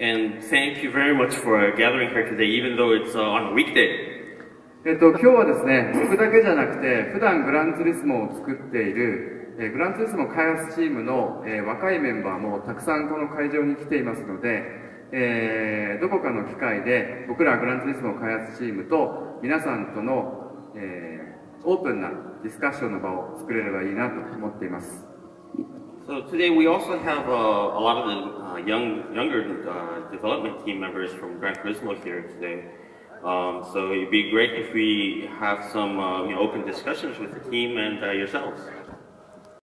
And thank you very much for gathering here today, even though it's uh, on a weekday. えっと、今日はですね、僕だけじゃなくて、普段グランツリスモを作っている、えーグランツリスモ開発チームの、えー若いメンバーもたくさんこの会場に来ていますので、えーどこかの機会で僕らグランツリスモ開発チームと皆さんとの、えーオープンなディスカッションの場を作れればいいなと思っています。So today we also have uh, a lot of the uh, young, younger uh, development team members from Gran Turismo here today. Um, so it'd be great if we have some uh, you know, open discussions with the team and uh, yourselves.